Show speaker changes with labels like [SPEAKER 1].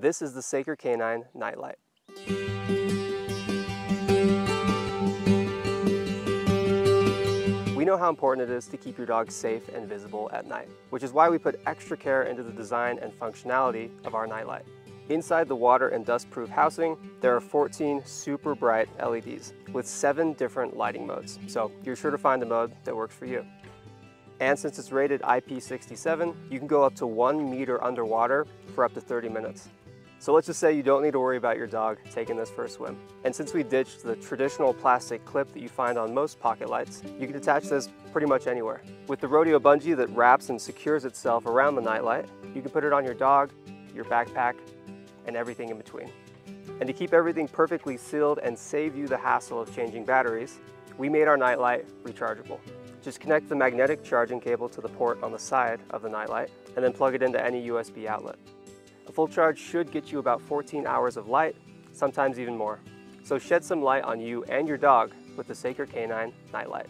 [SPEAKER 1] This is the Saker Canine Nightlight. We know how important it is to keep your dog safe and visible at night, which is why we put extra care into the design and functionality of our nightlight. Inside the water and dust-proof housing, there are 14 super bright LEDs with seven different lighting modes, so you're sure to find the mode that works for you. And since it's rated IP67, you can go up to one meter underwater for up to 30 minutes. So let's just say you don't need to worry about your dog taking this for a swim. And since we ditched the traditional plastic clip that you find on most pocket lights, you can attach this pretty much anywhere. With the rodeo bungee that wraps and secures itself around the nightlight, you can put it on your dog, your backpack, and everything in between. And to keep everything perfectly sealed and save you the hassle of changing batteries, we made our nightlight rechargeable. Just connect the magnetic charging cable to the port on the side of the nightlight and then plug it into any USB outlet. A full charge should get you about 14 hours of light, sometimes even more. So shed some light on you and your dog with the Saker Canine Nightlight.